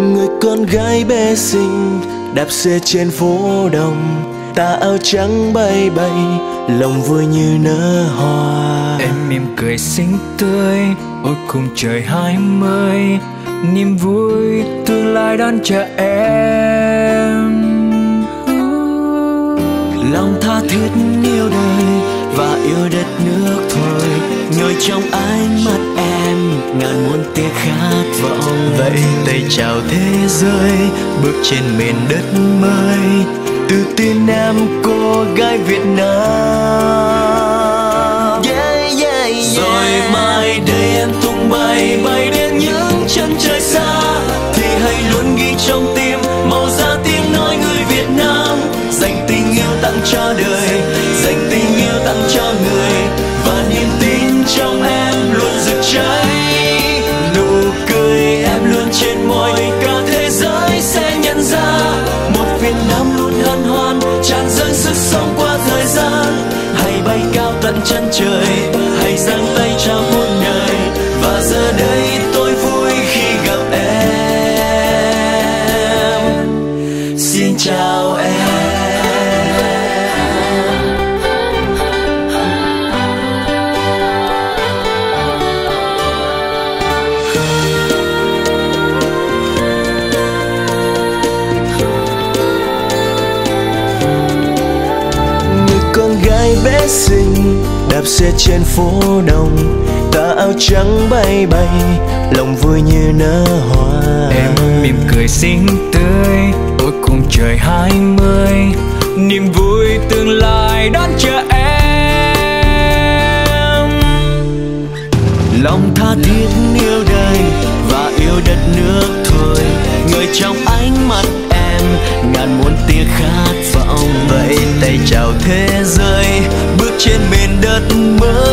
Người con gái bé xinh đạp xe trên phố đông tà áo trắng bay bay lòng vui như nở hoa. Em mỉm cười xinh tươi, ôi cùng trời hai mươi. Niềm vui tương lai đón chờ em. Lòng tha thiết yêu đời và yêu đất nước thôi. Ngồi trong ánh mắt em ngàn muôn tia khát vọng vậy. Tay chào thế giới, bước trên miền đất mới. Tự tin em cô gái Việt Nam. Cao chân trời, hãy giang tay chào muôn đời, và giờ đây tôi vui khi gặp em. Xin chào em. Người con gái bé xinh đạp xe trên phố đông tà áo trắng bay bay lòng vui như nở hoa. Em mỉm cười xinh tươi ôi cùng trời hai mươi niềm vui tương lai đón chờ em. Lòng tha thiết yêu đời và yêu đất nước thôi người trong ánh mắt em ngàn muôn tia khát vọng vậy tay chào thế giới bước trên miền đất mới.